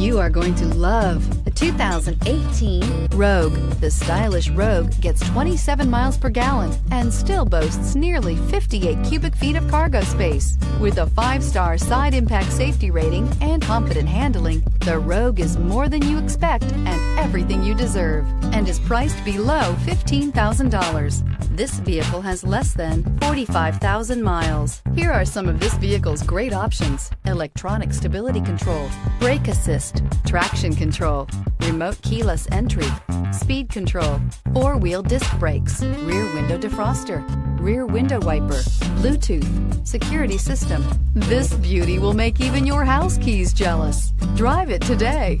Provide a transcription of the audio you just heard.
You are going to love 2018 Rogue. The stylish Rogue gets 27 miles per gallon and still boasts nearly 58 cubic feet of cargo space. With a five star side impact safety rating and confident handling, the Rogue is more than you expect and everything you deserve and is priced below $15,000. This vehicle has less than 45,000 miles. Here are some of this vehicle's great options electronic stability control, brake assist, traction control, remote keyless entry, speed control, four wheel disc brakes, rear window defroster, rear window wiper, Bluetooth, security system. This beauty will make even your house keys jealous. Drive it today.